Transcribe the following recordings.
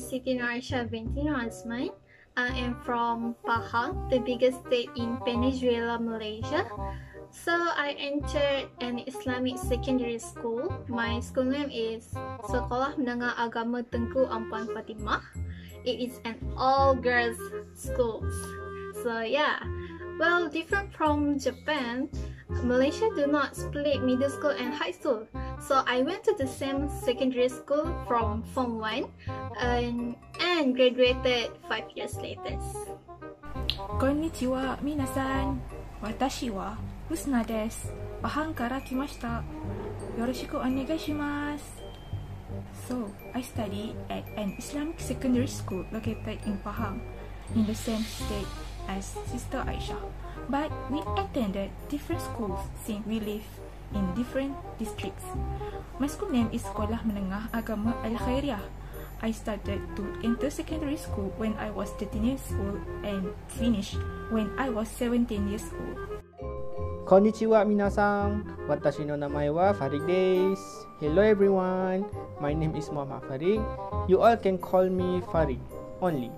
Siti Narsha binti Azman. I am from Pahang, the biggest state in Peninsular, Malaysia. So I entered an Islamic secondary school. My school name is Sekolah Menengah Agama Tengku Ampuan Fatimah. It is an all-girls school. So yeah, well, different from Japan, Malaysia do not split middle school and high school. So I went to the same secondary school from Form 1 and, and graduated 5 years later. Konnichiwa minasan. Watashi wa Husna desu. Pahang kara kimashita. Yoroshiku onegaishimasu. So, I studied at an Islamic secondary school located in Pahang, in the same state as Sister Aisha. But we attended different schools since we live in different districts. My school name is Sekolah Menengah Agama Al Khairiyah. I started to enter secondary school when I was 13 years old and finished when I was 17 years old. Konnichiwa minasan. Watashi no namae wa Farid desu. Hello everyone. My name is Muhammad Farid. You all can call me Farid only.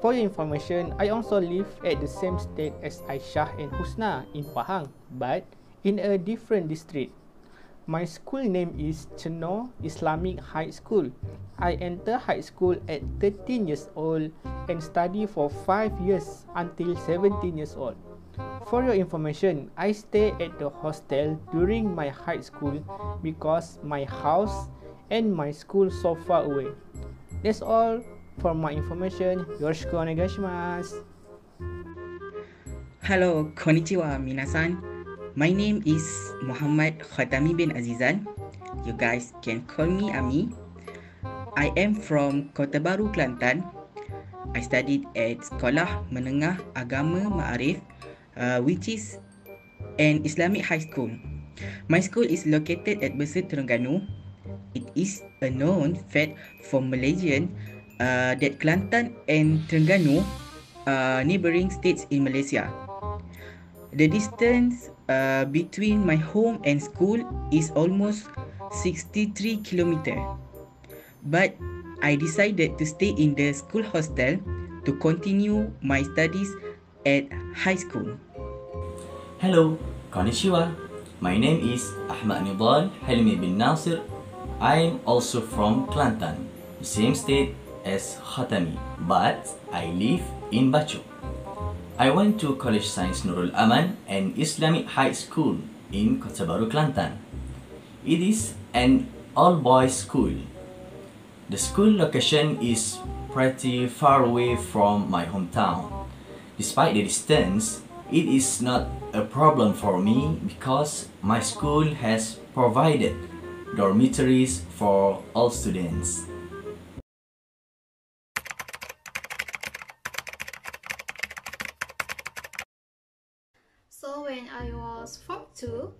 For your information, I also live at the same state as Aisyah and Husna in Pahang, but in a different district. My school name is Chenor Islamic High School. I enter high school at 13 years old and study for 5 years until 17 years old. For your information, I stay at the hostel during my high school because my house and my school so far away. That's all For my information, yoroshiku. Hello, konnichiwa minasan. My name is Muhammad Khatami bin Azizan. You guys can call me Ami. I am from Kota Baru, Kelantan. I studied at Sekolah Menengah Agama Ma'arif, uh, which is an Islamic high school. My school is located at Besar Terengganu. It is a known fact for Malaysian uh, that Kelantan and Terengganu are neighboring states in Malaysia. The distance uh, between my home and school is almost 63 km. But I decided to stay in the school hostel to continue my studies at high school. Hello, konnichiwa. My name is Ahmad Nidal Helmi bin Nasir. I am also from Kelantan, the same state as Khatami, but I live in Bachu. I went to College Science Nurul Aman and Islamic High School in Kota Baru, Kelantan. It is an all-boys school. The school location is pretty far away from my hometown. Despite the distance, it is not a problem for me because my school has provided dormitories for all students. So when I 2,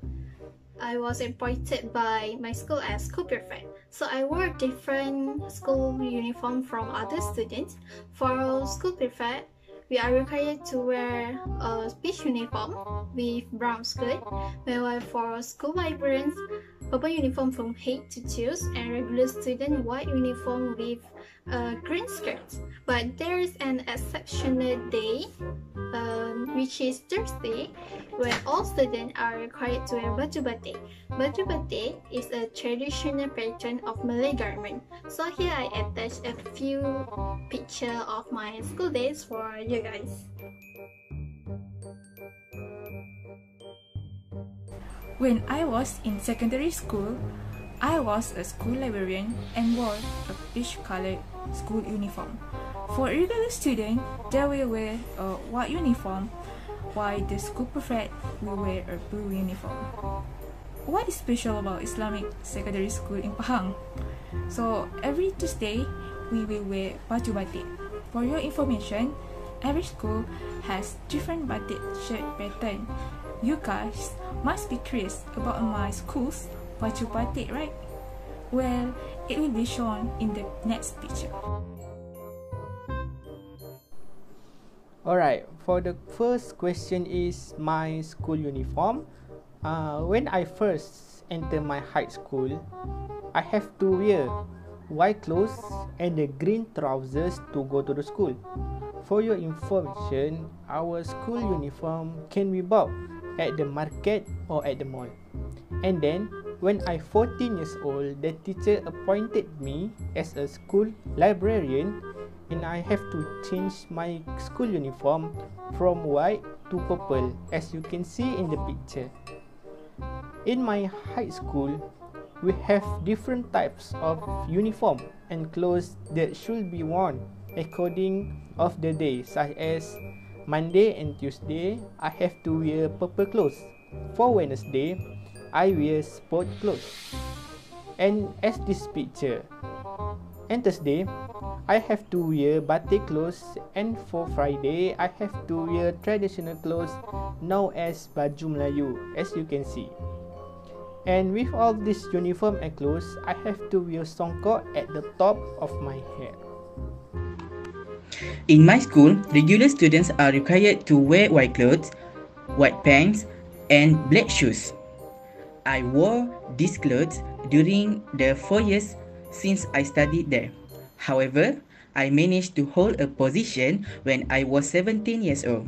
I was appointed by my school as school prefect. So I wore different school uniform from other students. For school prefect, we are required to wear a speech uniform with brown skirt, while for school librarians, purple uniform from head to toes, and regular student white uniform with a green skirt. But there is an exceptional day, um, which is Thursday, when all students are required to wear baju batik. Baju batik is a traditional pattern of Malay garment. So here I attach a few picture of my school days for you guys. When I was in secondary school, I was a school librarian and wore a peach-colored school uniform. For regular students, they will wear a white uniform, while the school prefect will wear a blue uniform. What is special about Islamic secondary school in Pahang? So every Tuesday, we will wear baju batik. For your information, every school has different batik shirt pattern. You guys must be curious about my school's baju batik, right? Well, it will be shown in the next picture. Alright, for the first question is my school uniform. Uh, when I first enter my high school, I have to wear white clothes and the green trousers to go to the school. For your information, our school uniform can be bought at the market or at the mall. And then, when I 14 years old, the teacher appointed me as a school librarian and I have to change my school uniform from white to purple as you can see in the picture. In my high school, we have different types of uniform and clothes that should be worn according of the day such as Monday and Tuesday I have to wear purple clothes. For Wednesday, I wear sport clothes. And as this picture, and Thursday, I have to wear batik clothes and for Friday, I have to wear traditional clothes known as baju Melayu as you can see. And with all this uniform and clothes, I have to wear songkok at the top of my head. In my school, regular students are required to wear white clothes, white pants, and black shoes. I wore these clothes during the four years since I studied there. However, I managed to hold a position when I was 17 years old.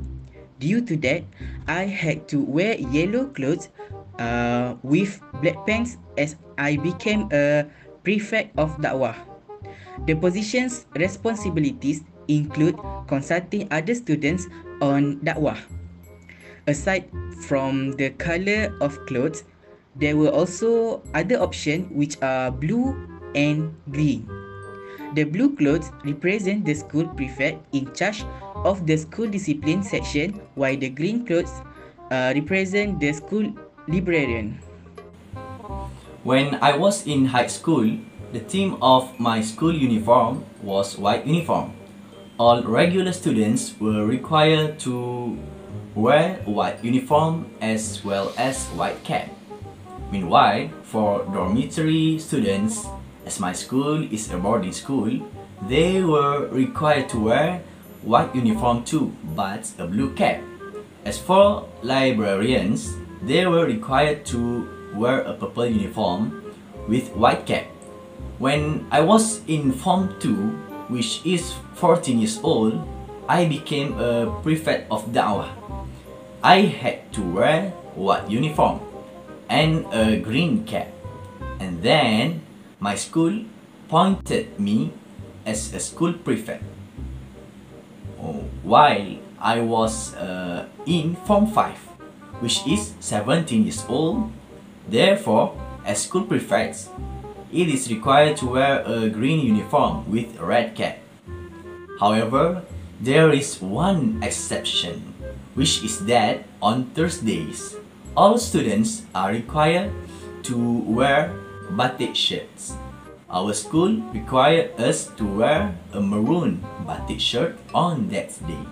Due to that, I had to wear yellow clothes uh, with black pants as I became a prefect of Da'wah. The position's responsibilities include consulting other students on Da'wah. Aside from the color of clothes, there were also other options which are blue and green. The blue clothes represent the school prefect in charge of the school discipline section while the green clothes uh, represent the school librarian. When I was in high school, the theme of my school uniform was white uniform. All regular students were required to wear white uniform as well as white cap. Meanwhile, for dormitory students, as my school is a boarding school, they were required to wear white uniform too, but a blue cap. As for librarians, they were required to wear a purple uniform with white cap. When I was in Form 2, which is 14 years old, I became a prefect of Da'wah. I had to wear white uniform and a green cap. And then my school appointed me as a school prefect. Oh, while I was uh, in Form 5, which is 17 years old, therefore, as school prefects, it is required to wear a green uniform with a red cap. However, there is one exception, which is that on Thursdays, all students are required to wear batik shirts. Our school required us to wear a maroon batik shirt on that day.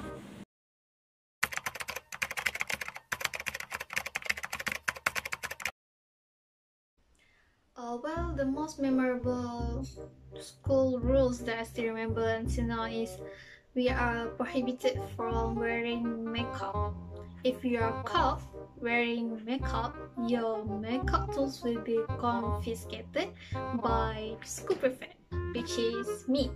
Uh, well, the most memorable school rules that I still remember until now is we are prohibited from wearing makeup. If you are caught wearing makeup, your makeup tools will be confiscated by school prefect, which is me.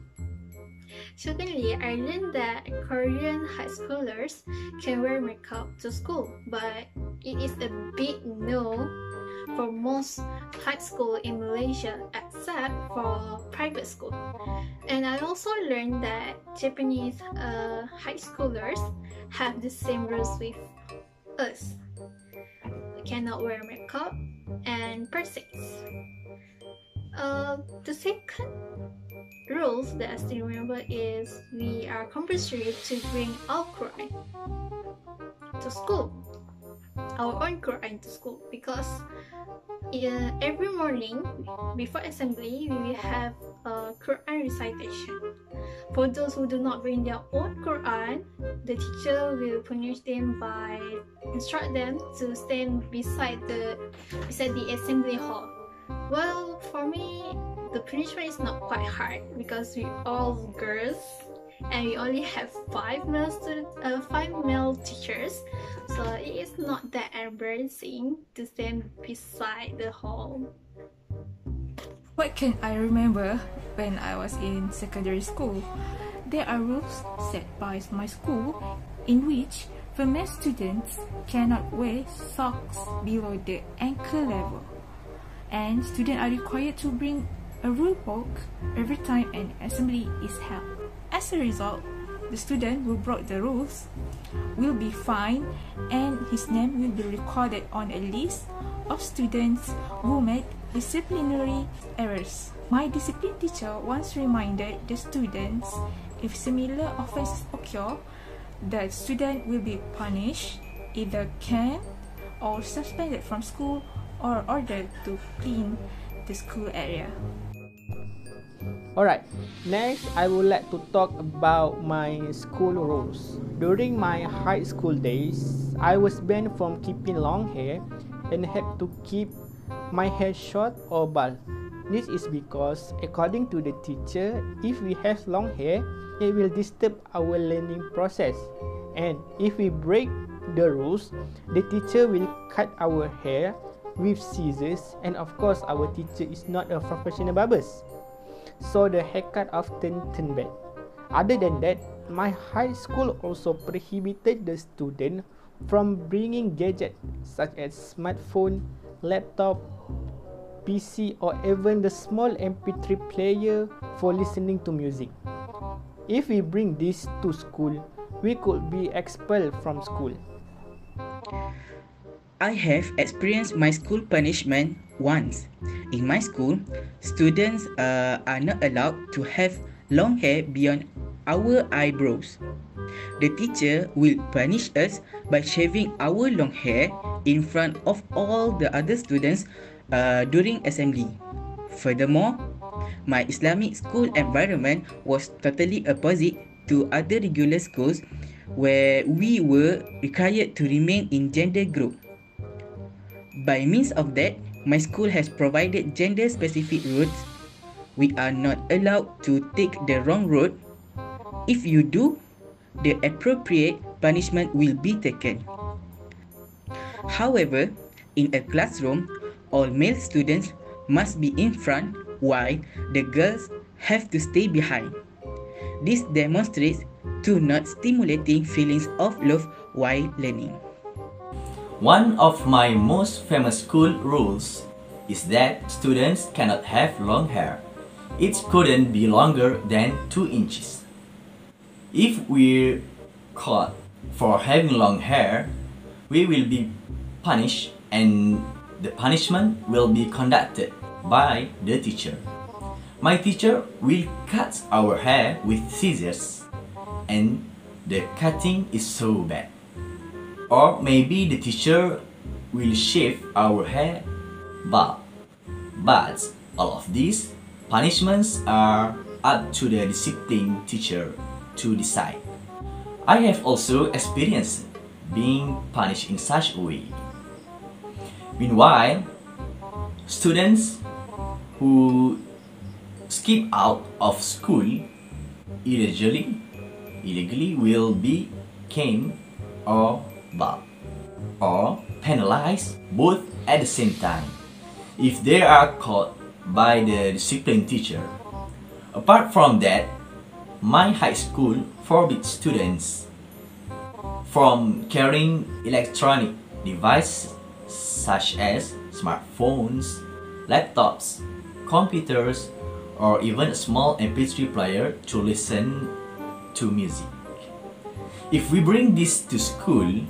Secondly, I learned that Korean high schoolers can wear makeup to school, but it is a big no for most high school in Malaysia except for private school. And I also learned that Japanese uh, high schoolers have the same rules with us. Cannot wear makeup and piercings. Uh, the second rules that I still remember is we are compulsory to bring Al Quran to school our own Quran to school because uh, every morning before assembly we will have a Quran recitation. For those who do not bring their own Quran, the teacher will punish them by instruct them to stand beside the beside the assembly hall. Well, for me, the punishment is not quite hard because we all girls and we only have five male students, uh, five male teachers, so it is not that embarrassing to stand beside the hall. What can I remember when I was in secondary school? There are rules set by my school in which female students cannot wear socks below the ankle level and students are required to bring a rule book every time an assembly is held. As a result, the student who broke the rules will be fined and his name will be recorded on a list of students who made disciplinary errors. My discipline teacher once reminded the students if similar offenses occur, the student will be punished, either canned or suspended from school or ordered to clean the school area. Alright, next I would like to talk about my school rules. During my high school days, I was banned from keeping long hair and had to keep my hair short or bald. This is because, according to the teacher, if we have long hair, it will disturb our learning process. And if we break the rules, the teacher will cut our hair with scissors, and of course, our teacher is not a professional barber. So the haircut often turn bad. Other than that, my high school also prohibited the student from bringing gadgets such as smartphone, laptop, PC or even the small MP3 player for listening to music. If we bring this to school, we could be expelled from school. I have experienced my school punishment once. In my school, students uh, are not allowed to have long hair beyond our eyebrows. The teacher will punish us by shaving our long hair in front of all the other students uh, during assembly. Furthermore, my Islamic school environment was totally opposite to other regular schools where we were required to remain in gender group. By means of that, my school has provided gender specific routes. We are not allowed to take the wrong road. If you do, the appropriate punishment will be taken. However, in a classroom, all male students must be in front while the girls have to stay behind. This demonstrates to not stimulating feelings of love while learning. One of my most famous school rules is that students cannot have long hair. It couldn't be longer than 2 inches. If we're caught for having long hair, we will be punished and the punishment will be conducted by the teacher. My teacher will cut our hair with scissors and the cutting is so bad. Or maybe the teacher will shave our hair bald. But all of these punishments are up to the discipline teacher to decide. I have also experienced being punished in such a way. Meanwhile, students who skip out of school illegally, illegally will be caned or barred or penalized both at the same time if they are caught by the discipline teacher. Apart from that, my high school forbids students from carrying electronic devices such as smartphones, laptops, computers, or even a small MP3 player to listen to music. If we bring this to school,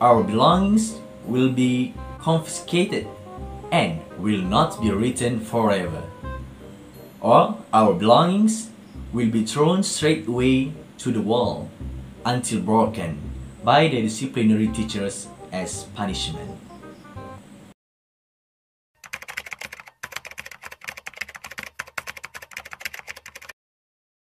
our belongings will be confiscated and will not be written forever. Or our belongings will be thrown straight away to the wall until broken by the disciplinary teachers as punishment.